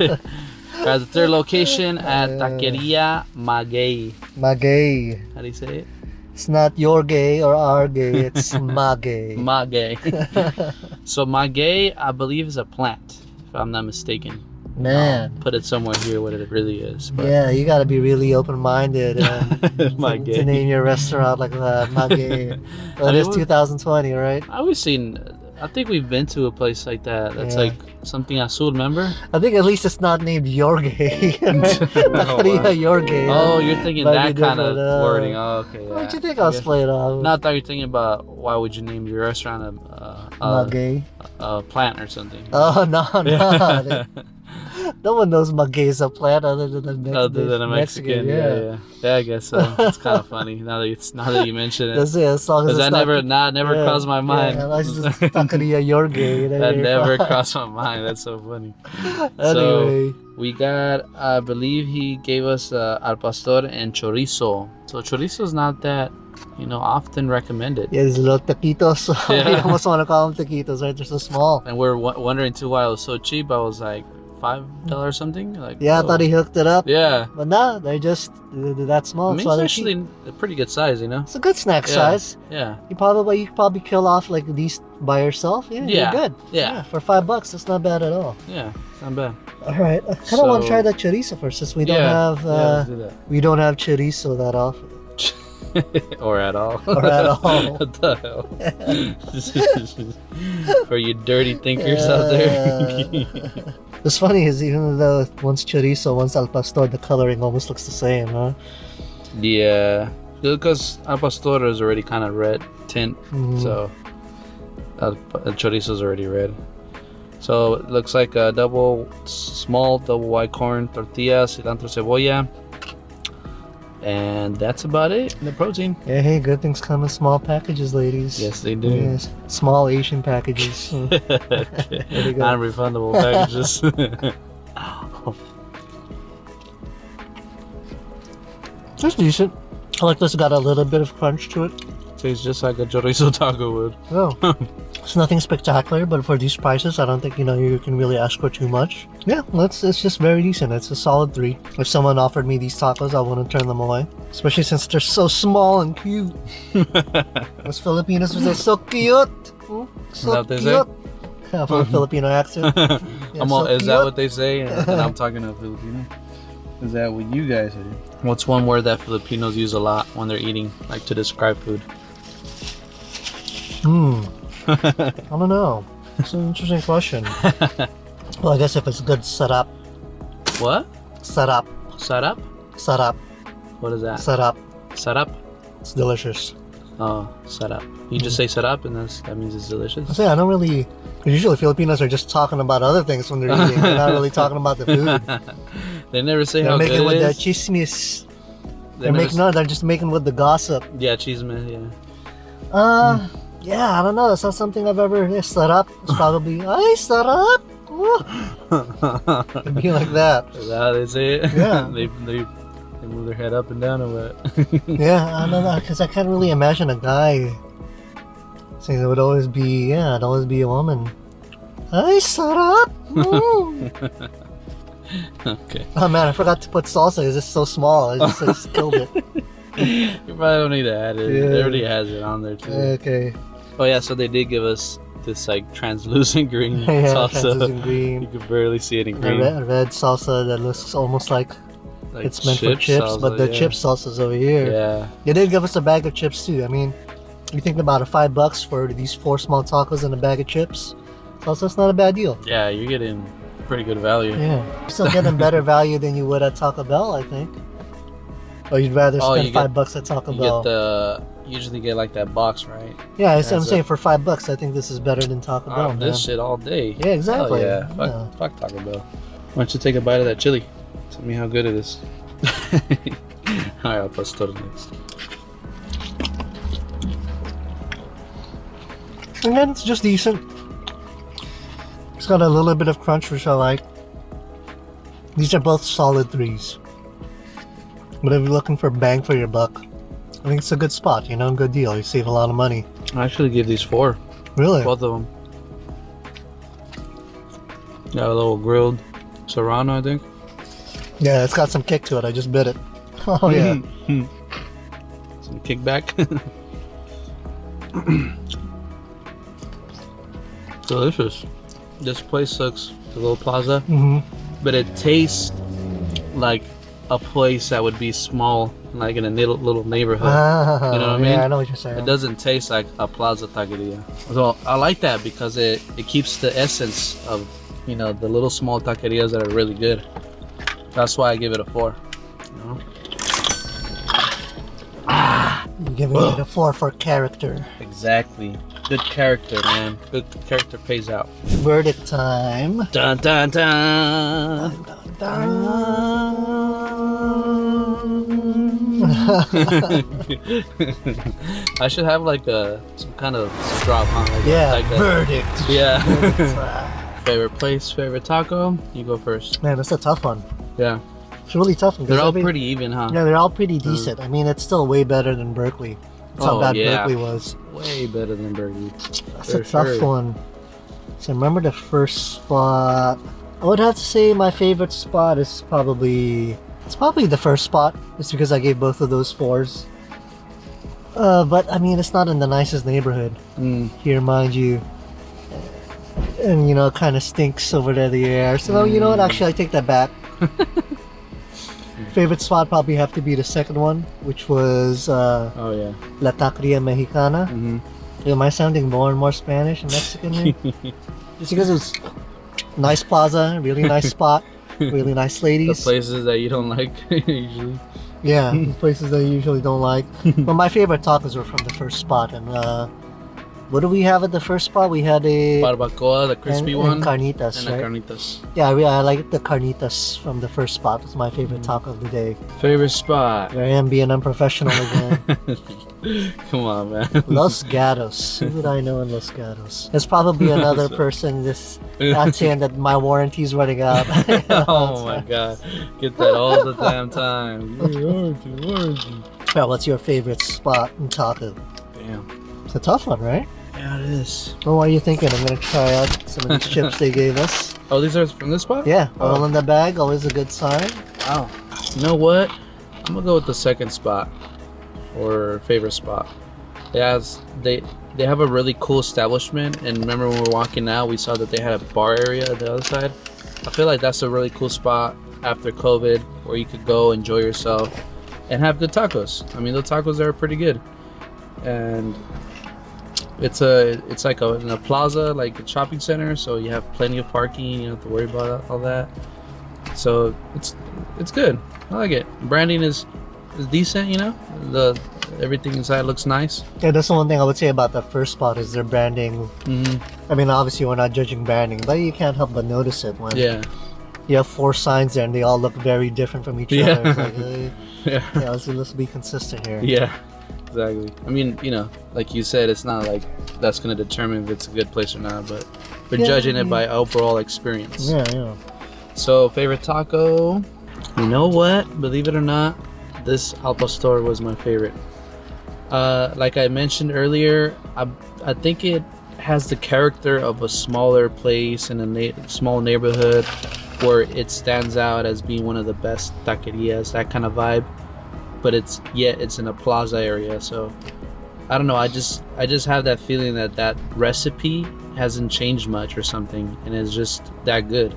All right. We're the third location at Taqueria Maguey. Magay. How do you say it? It's not your gay or our gay. It's magay. Maguey. so Maguey, I believe, is a plant, if I'm not mistaken. Man. Put it somewhere here what it really is. But Yeah, you gotta be really open-minded and to, to name your restaurant like uh, that. Magay. Well, I mean, is 2020, right? I always seen. I think we've been to a place like that. That's Yeah. like something I azul. Remember? I think at least it's not named your gay. wow. Taqueria your gay. Oh, you're thinking Might that kind of different, uh, wording. Oh, okay. Yeah. What'd you think I was guess- playing off? No, I thought you're thinking about why would you name your restaurant a, uh, a, Magay. a plant or something. Oh no, no. Yeah. no one knows Magay is a plant other than Other than a Mexican, yeah. yeah, yeah. I guess so. It's kind of funny now that it's now that you mention it. That's it. As long as that not, never, nah, never yeah, crossed my mind. Yeah, unless it's Taqueria your gay. then that never fine. crossed my mind. That's so funny. Anyway, We got, I believe he gave us uh, al pastor and chorizo. So chorizo is not that, you know, often recommended. yeah, these little taquitos. Yeah. you almost want to call them taquitos, right? They're so small. And we're w- wondering too why it was so cheap. I was like, five dollars something. Like Yeah, I oh. thought he hooked it up. Yeah, But no, they're just they're that small. I mean so it's actually a pretty good size, you know. It's a good snack Yeah. size. Yeah, You probably you could probably kill off like these by yourself. Yeah, Yeah. you're good. yeah, for five bucks, that's not bad at all. yeah. It's not bad. All right, I kind of want to try that chorizo first, since we don't yeah, have uh, do we don't have chorizo that often. or at all. Or at all. what the hell? For you dirty thinkers out there. What's funny is even though one's chorizo, one's al pastor, the coloring almost looks the same, huh? yeah, because al pastor is already kind of red tint, Mhm. so el chorizo is already red. So it looks like a double small double white corn tortilla, cilantro, cebolla, and that's about it. The protein. Yeah, hey, good things come in small packages, ladies. Yes, they do. Yes, small Asian packages. Non-refundable packages. That's decent. I like this. Got a little bit of crunch to it. Tastes just like a chorizo taco would. Oh, it's nothing spectacular, but for these prices, I don't think you know you can really ask for too much. Yeah, that's it's just very decent. It's a solid three. If someone offered me these tacos, I wouldn't turn them away, especially since they're so small and cute. Those Filipinos are so cute. So that what they say? cute. Yeah, for a Filipino accent. I'm all, so is that what they say? And and I'm talking to Filipino. Is that what you guys say? What's one word that Filipinos use a lot when they're eating, like to describe food? Hmm. I don't know. It's an interesting question. well, I guess if it's good setup, what? setup, Setup? setup, What is that? setup, Setup? it's delicious. Oh, setup. You just say setup, and that's, that means it's delicious. I say I don't really. Usually Filipinos are just talking about other things when they're eating. they're not really talking about the food. they never say They're how making good with it the is. chismis. They They're making s- no. They're just making with the gossip. Yeah, cheese man, yeah. Uh, yeah. I don't know. That's not something I've ever yeah, set up. It's probably I set up. It'd be like that. Is that how they say it? Yeah. they, they, they move their head up and down a bit. Yeah, I don't know because I can't really imagine a guy saying it would always be yeah, it'd always be a woman. I set up. Mm. okay. oh man, I forgot to put salsa. It's just so small. I just, I just killed it. You probably don't need to add it. Yeah. It already has it on there too. Okay. Oh yeah, so they did give us this like translucent green yeah, salsa. translucent You can barely see it in A green. red, red salsa that looks almost like, Like it's meant for chips, salsa, but the yeah. chip salsa's over here. Yeah. They did give us a bag of chips too. I mean, you think about it, five bucks for these four small tacos and a bag of chips. Salsa, that's not a bad deal. Yeah, you're getting pretty good value. Yeah. You're still getting better value than you would at Taco Bell, I think. Or you'd rather Oh, spend five get- bucks at Taco Bell. get the usually get like that box, right? yeah, I'm saying. For five bucks, I think this is better than Taco Oh, Bell, this shit all day. Yeah, exactly. Hell yeah. Fuck, Yeah. fuck Taco Bell. Why don't you take a bite of that chili? Tell me how good it is. Alright, al pastor next. And then it's just decent. It's got a little bit of crunch, which I like. These are both solid threes. But if you're looking for bang for your buck, I think it's a good spot, you know, a good deal. You save a lot of money. I actually give these four, Really? both of them. Got a little grilled Serrano, I think. Yeah, it's got some kick to it. I just bit it. Oh yeah. Some kickback. Delicious. This place looks the little plaza, hmm but it tastes like a place that would be small, like in a little little neighborhood. Ah, You know what I Yeah, mean? I know what you're saying. It doesn't taste like a plaza taqueria. So I like that because it, it keeps the essence of you know the little small taquerias that are really good. That's why I give it a four. You know? Giving it a four for character. Exactly. Good character, man. Good character pays out. Verdict time. Dun dun dun. Dun dun dun. I should have like a some kind of drop, huh? Like, yeah, Like a, verdict. yeah. Ah, favorite place, favorite taco. You go first. Man, that's a tough one. Yeah. It's really tough. They're all every- pretty even, huh? Yeah, they're all pretty decent. I mean, it's still way better than Berkeley. That's how Oh, bad yeah. Berkeley was. Way better than Berkeley. That's For a tough sure. one. So remember the first spot. I would have to say my favorite spot is probably it's probably the first spot, just because I gave both of those fours. Uh, but I mean, it's not in the nicest neighborhood Mm. here, mind you. And you know, it kind of stinks over there the air. So you know what? Mm. Actually, I take that back. favorite spot probably have to be the second one, which was uh, Oh yeah. La Taqueria Mexicana. hmm Am I sounding more and more Spanish and Mexican? Just because it's nice plaza, really nice spot, really nice ladies. the places that you don't like usually. Yeah, places that I usually don't like. but my favorite tacos were from the first spot. And uh, what do we have at the first spot? We had a Barbacoa, the crispy and, one, and carnitas, and right? carnitas. yeah, I, I like the carnitas from the first spot. It's my favorite Mm. taco of the day. Favorite spot. Here I am being unprofessional again. Come on, man. Los Gatos. Who would I know in Los Gatos? There's probably another person just not saying that my warranty's running out. oh my god. Get that all the damn time. Warranty, warranty. Well, what's your favorite spot in taco? Damn. It's a tough one, right? Yeah, it is. Well, what are you thinking? I'm gonna try out some of these chips they gave us. Oh, these are from this spot? Yeah, Oh. all in the bag, always a good sign. Wow. You know what? I'm gonna go with the second spot or favorite spot. It has they they have a really cool establishment and remember when we were walking out we saw that they had a bar area at the other side. I feel like that's a really cool spot after COVID where you could go enjoy yourself and have good tacos. I mean the tacos there are pretty good. And it's a it's like a in a plaza like a shopping center so you have plenty of parking you don't have to worry about all that. So it's it's good. I like it. Branding is is decent you know? The everything inside looks nice. Yeah, that's the one thing I would say about the first spot is their branding. hmm I mean, obviously we're not judging branding, but you can't help but notice it when yeah. you have four signs there and they all look very different from each Yeah. other. It's like, uh, yeah. Yeah, let's, let's be consistent here. yeah exactly i mean you know like you said it's not like that's going to determine if it's a good place or not but we're Yeah, judging it by overall experience Yeah, yeah. So favorite taco, you know what? Believe it or not, this al pastor was my favorite. Uh, like I mentioned earlier, I I think it has the character of a smaller place in a na- small neighborhood where it stands out as being one of the best taquerias, that kind of vibe. But it's yet it's in a plaza area, so I don't know. I just I just have that feeling that that recipe hasn't changed much or something, and it's just that good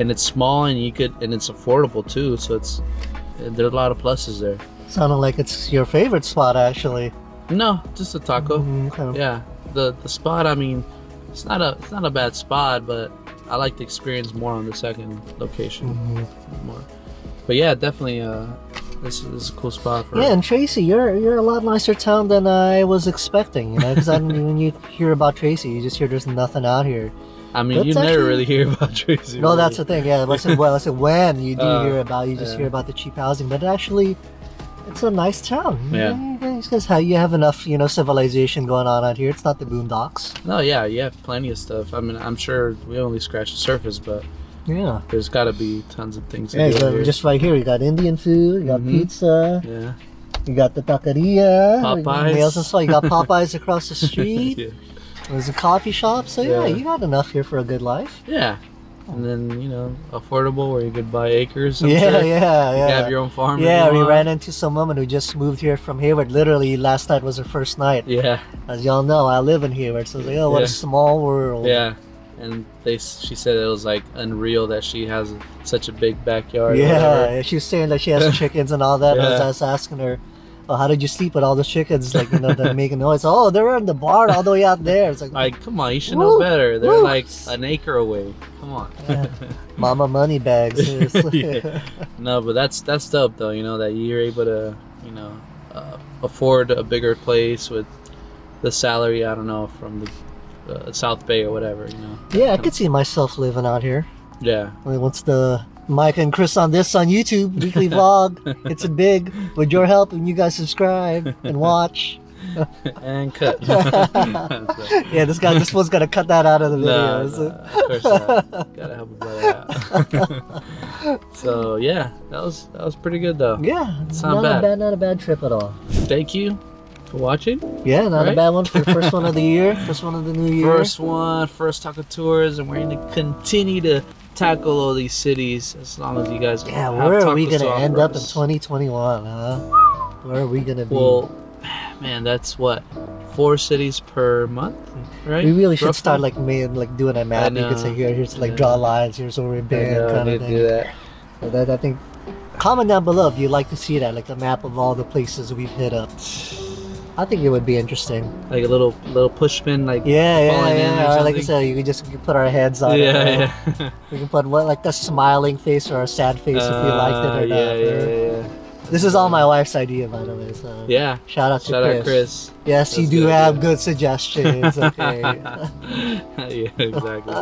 and it's small and you could and it's affordable too so it's there are a lot of pluses there Sounded like it's your favorite spot, actually. no just a taco Mhm, okay. yeah the the spot i mean it's not a it's not a bad spot but i like the experience more on the second location Mhm. more but yeah definitely uh this, this is a cool spot for Yeah, and Tracy, you're you're a lot nicer town than I was expecting. You know, because when you hear about Tracy, you just hear there's nothing out here. i mean you never really hear about tracy No, really. that's the thing. Yeah, said well, said when you do Uh, hear about, you just yeah. hear about the cheap housing, but actually, it's a nice town. Yeah. because how you have enough, you know, civilization going on out here. It's not the boondocks. no yeah you have plenty of stuff i mean i'm sure we only scratched the surface but Yeah. there's got to be tons of things Yeah, you here. just right here, you got Indian food, you got Mhm. pizza, yeah you got the taqueria, Popeyes. nails and. You got Popeyes across the street. yeah There's a coffee shop, so yeah, Yeah. you got enough here for a good life. Yeah, and then you know affordable where you could buy acres. Yeah, sure. yeah, You yeah. have your own farm. yeah, we ran into some woman who just moved here from Hayward. Literally, last night was her first night. Yeah, As y'all know, I live in Hayward, so I was like, oh, what Yeah. a small world. yeah. And they, she said it was like unreal that she has such a big backyard. Yeah, whatever. yeah, she was saying that she has chickens and all that. and I was Yeah. asking her, oh, how did you sleep with all the chickens? Like, you know, that making noise. Oh, they were in the barn all the way out there. It's like, Like, come on, you should Woo, know better. They're woo. like an acre away. Come on. Yeah. mama money bags. Yeah. no, but that's that's dope though. You know that you're able to, you know, uh, afford a bigger place with the salary. I don't know from the uh, South Bay or whatever. You know. yeah, I could see myself living out here. Yeah. I mean, once the Mike and Chris on this on YouTube weekly vlog, it's a big with your help and you guys subscribe and watch. and cut. Yeah, this guy, this one's gonna cut that out of the no, videos. no, of course not. Gotta help a brother out. so yeah, that was that was pretty good though. Yeah, It's not, not a bad. bad, not a bad trip at all. Thank you for watching. Yeah, not a bad one for the first one of the year, first one of the new year. First one, first taco tours, and we're gonna continue to tackle all these cities as long as you guys. Yeah, where are we gonna to end up in 2021, huh? Where are we gonna be? Well, man, that's what four cities per month, right? we really should Roughly? start like made, like doing a map. You could say here, here's like draw lines. Here's where we've been, kind of thing. do that. So that I think. Comment down below if you'd like to see that, like a map of all the places we've hit up. I think it would be interesting. Like a little little pushpin, like Yeah, yeah, yeah. or Or like I said, you could just put our heads on it. right? yeah, yeah. We can put what like a smiling face or a sad face if we liked it Uh, or yeah, not. yeah, right? yeah, This is all my wife's idea, by the way. So yeah. shout out to Shout Chris. out, Chris. Yes, you do good, have yeah. good suggestions. Okay. yeah, exactly.